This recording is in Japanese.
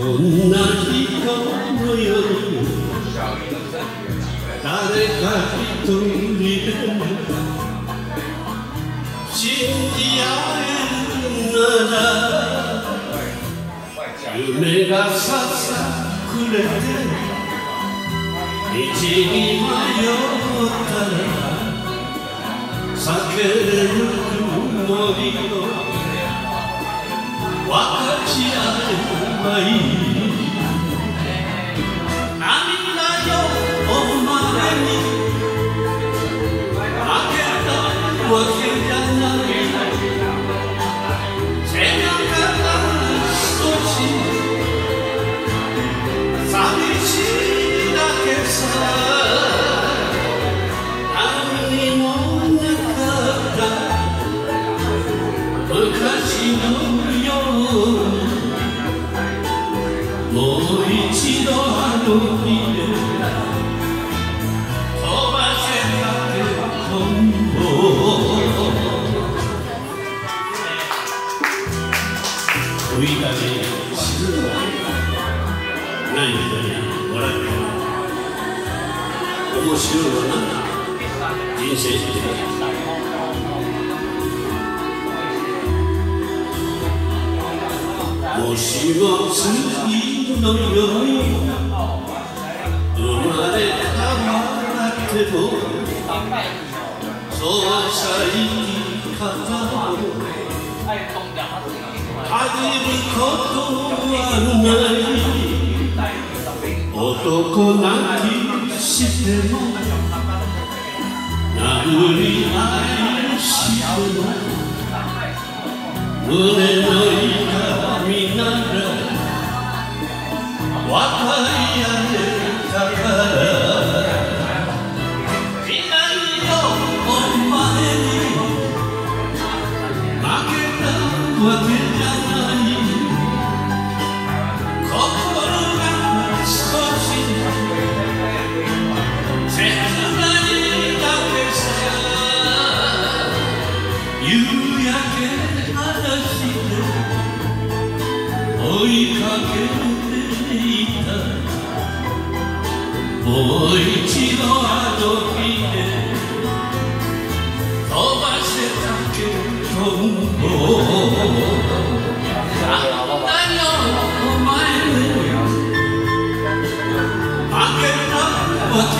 こんな人のように誰か一人で信じ合えるなら夢がささくれて道に迷ったら避ける曇りをえ面白いわな人生ってもしも次のように生まれ変わってもそうさ生き方を恥じることは男泣きしても殴り合いしても胸の痛みなら分かり合いもう一度あの日で飛ばせたけどもあ何なよお前で負けたわ